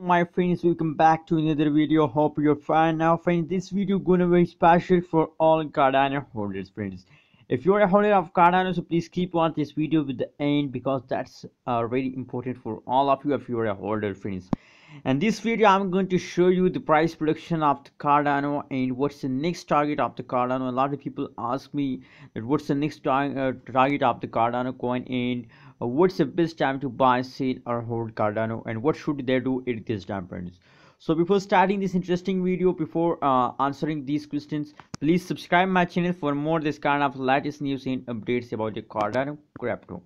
my friends welcome back to another video. Hope you're fine. Now friends this video gonna be special for all cardano holders friends. If you're a holder of cardano so please keep on this video with the end because that's uh, really important for all of you if you're a holder friends and this video i'm going to show you the price prediction of the cardano and what's the next target of the cardano. A lot of people ask me that what's the next uh, target of the cardano coin and uh, what's the best time to buy sell or hold cardano and what should they do at this time friends. So before starting this interesting video before uh, answering these questions please subscribe my channel for more this kind of latest news and updates about the cardano crypto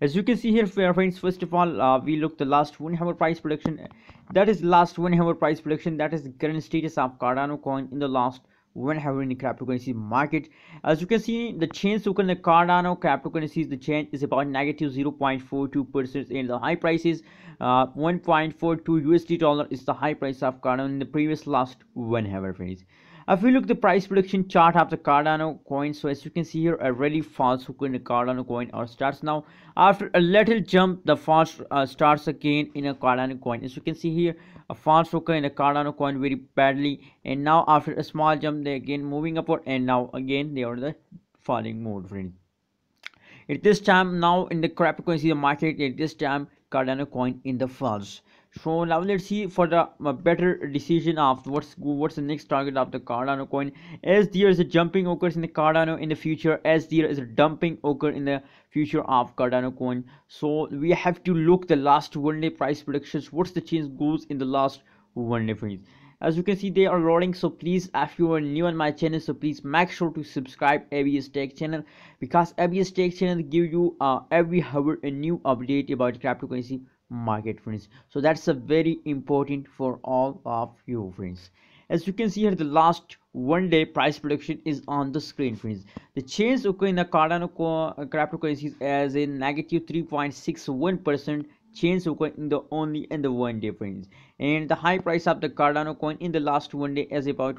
as you can see here friends first of all uh, we look the last one hour price prediction. That is last one hour price prediction. That is the current status of cardano coin in the last when having the cryptocurrency market. As you can see the change token the cardano cryptocurrencies the change is about negative 0.42 percent and the high price is uh, 1.42 usd dollar is the high price of cardano in the previous last one hour friends if we look the price prediction chart of the Cardano coin, so as you can see here, a really fast hook in the Cardano coin or starts now. After a little jump, the fast uh, starts again in a Cardano coin. As you can see here, a fast hook in the Cardano coin very badly, and now after a small jump, they again moving upward, and now again they are the falling mode, friend. At this time, now in the cryptocurrency market, at this time, Cardano coin in the falls so now let's see for the uh, better decision of what's what's the next target of the cardano coin. As there is a jumping occurs in the cardano in the future as there is a dumping occur in the future of cardano coin. So we have to look the last one day price predictions. What's the change goes in the last one day friends as you can see they are rolling. So please if you are new on my channel so please make sure to subscribe abs tech channel because abs tech channel give you uh, every hour a new update about cryptocurrency market friends. So that's a very important for all of you friends. As you can see here the last one day price prediction is on the screen friends. The change occurred in the cardano uh, cryptocurrencies as a negative 3.61 percent change occurred in the only in the one day friends. And the high price of the cardano coin in the last one day is about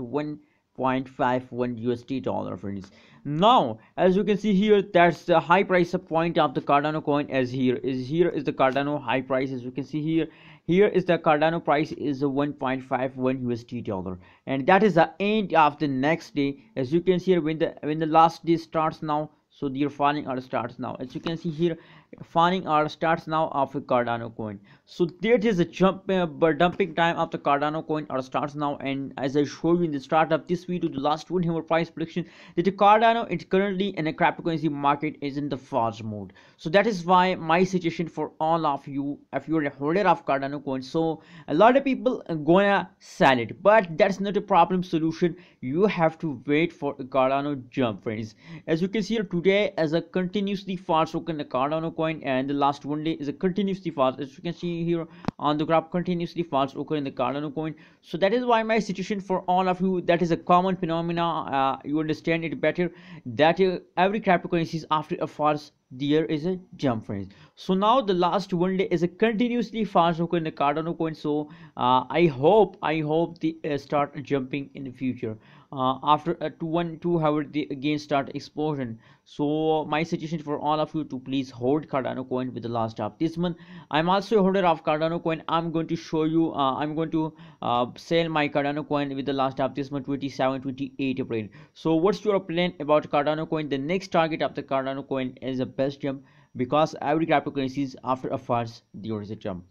1.51 usd dollar friends. Now as you can see here that's the high price point of the cardano coin as here is here is the cardano high price as you can see here. Here is the cardano price is 1.51 usd dollar. And that is the end of the next day. As you can see here when the when the last day starts now so the falling order starts now. As you can see here falling order starts now of a cardano coin. So there is a jump uh, dumping time of the cardano coin or starts now. And as i show you in the start of this video the last one hour price prediction that the cardano is currently in a cryptocurrency market is in the fast mode. So that is why my suggestion for all of you if you're a holder of cardano coin so a lot of people are gonna sell it but that's not a problem solution. You have to wait for a cardano jump friends. As you can see here today as a continuously fast token the cardano coin and the last one day is a continuously fast as you can see here on the graph continuously fast occur in the cardano coin. So that is why my situation for all of you that is a common phenomena uh, you understand it better that uh, every cryptocurrencies after a fast there is a jump friends so now the last one day is a continuously fast occur in the cardano coin. So uh, i hope i hope they uh, start jumping in the future. Uh, after a two one two hour they again start explosion. So my suggestion for all of you to please hold cardano coin with the last of this month i'm also a holder of cardano coin. I'm going to show you uh, i'm going to uh, sell my cardano coin with the last of this month 27 28 april. So what's your plan about cardano coin? The next target of the cardano coin is a best jump because every cryptocurrencies after a fast there is a jump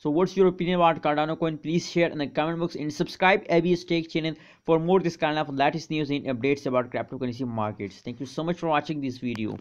so what's your opinion about Cardano coin? Please share in the comment box and subscribe ABS Tech channel for more this kind of latest news and updates about cryptocurrency markets. Thank you so much for watching this video.